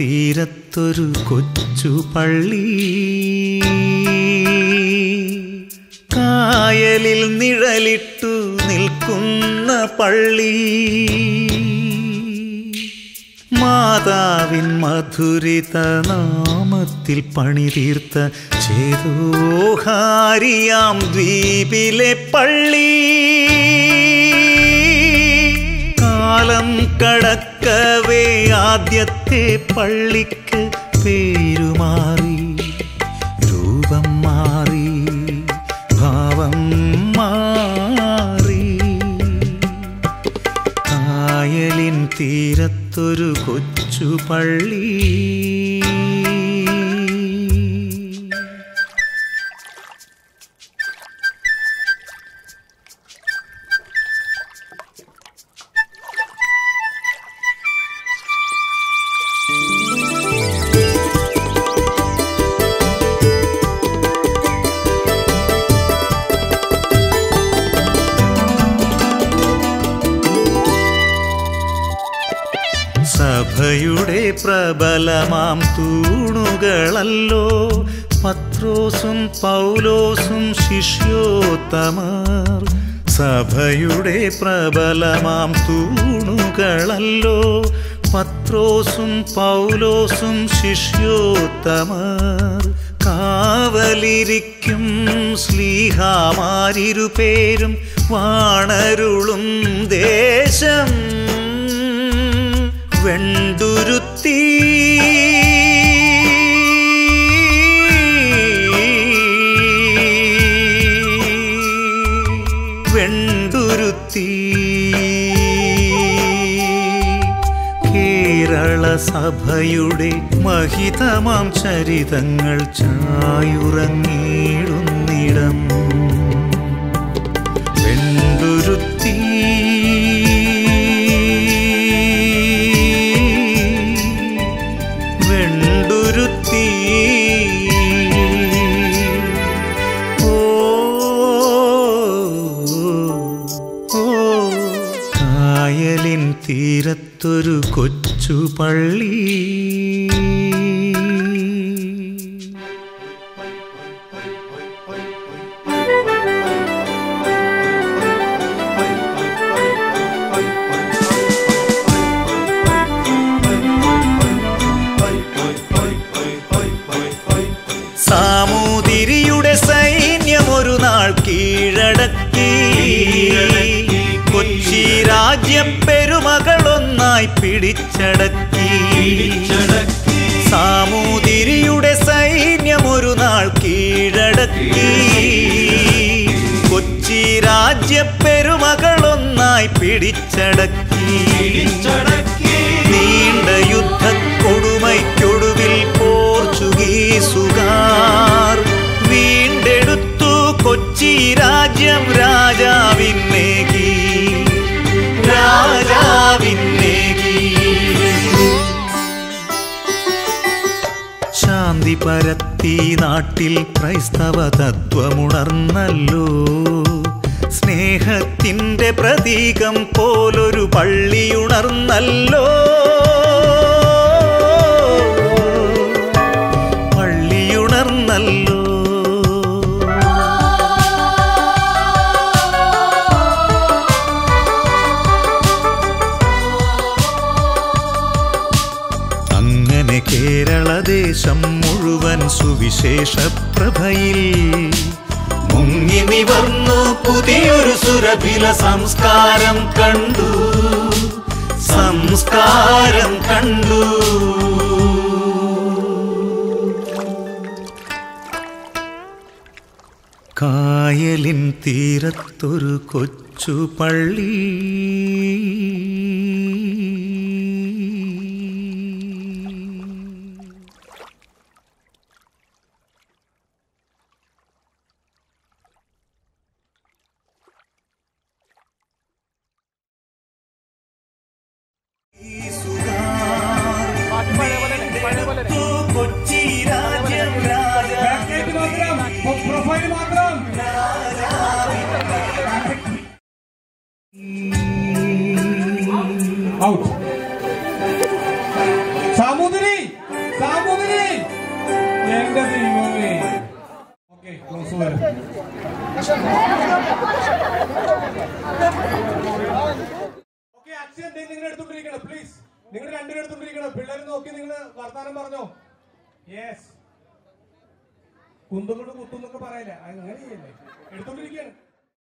തീരത്തൊരു കൊച്ചു പള്ളി. കായലിൽ നിഴലിട്ടു നിൽക്കുന്ന പള്ളി. മാതാവിൻ മധുരിത നാമത്തിൽ പണിതീർത്ത ചേതോഹാരിയാം ദ്വീപിലെ പള്ളി. കാലം കടക്കവേ ആദ്യത്തെ പള്ളിക്ക് പേരുമാറി രൂപം മാറി ഭാവം മാറി. കായലിൻ തീരത്തൊരു കൊച്ചു പള്ളി സഭയുടെ പ്രബലമാം തൂണുകളല്ലോ. പത്രോസും പൗലോസും ശിഷ്യോത്തമർ സഭയുടെ പ്രബലമാം തൂണുകളല്ലോ. പത്രോസും പൗലോസും ശിഷ്യോത്തമർ കാവലിരിക്കും സ്ലീഹാമാരിരുപേരും വാണരുളും ദേശം. വെണ്ടുരുത്തി വെണ്ടുരുത്തി കേരള സഭയുടെ മഹിതമാം ചരിതങ്ങൾ ചായുറങ്ങിടുന്നിടം. തീരത്തൊരു കൊച്ചു പള്ളി പെരുമകളൊന്നായി പിടിച്ചടക്കി. സാമൂതിരിയുടെ സൈന്യം ഒരു നാൾ കീഴടക്കി. കൊച്ചി രാജ്യ പെരുമകളൊന്നായി പിടിച്ചടക്കി. നീണ്ട യുദ്ധ കൊടുമയ്ക്കൊടുവിൽ പോർച്ചുഗീസുകാർ വീണ്ടെടുത്തു കൊച്ചി രാജ്യം രാജാവിന്നേകി ശാന്തി പരത്തി നാട്ടിൽ ക്രൈസ്തവ തത്വമുണർന്നല്ലോ. സ്നേഹത്തിന്റെ പ്രതീകം പോലൊരു പള്ളിയുണർന്നല്ലോ. പള്ളിയുണർന്നല്ലോ. കേരളദേശം സുവിശേഷ പ്രഭയിൽ. മുങ്ങി നിവർന്നു പുതിയൊരു സുരഭില സംസ്കാരം കണ്ടു. സംസ്കാരം കണ്ടു. കായലിൻ തീരത്തൊരു കൊച്ചു പള്ളി. പ്രൊഫൈൽ മാത്രം ഔട്ട് സാമൂതിരി സാമൂതിരി എന്റെ ദൈവമേ ഓക്കെ ക്ലോസ് വരും ഓക്കെ അച്ഛൻ നിങ്ങൾ എടുത്തോണ്ടിരിക്കണം പ്ലീസ് നിങ്ങൾ രണ്ടുപേരും എടുത്തോണ്ടിരിക്കണം പിള്ളേർ നോക്കി നിങ്ങൾ വർത്താനം പറഞ്ഞോ? യെസ് കുന്തും കൊണ്ട് കുത്തുന്നൊക്കെ പറയില്ല? അങ്ങനെ ചെയ്യല്ലേ? എടുത്തോണ്ടിരിക്കുകയാണ്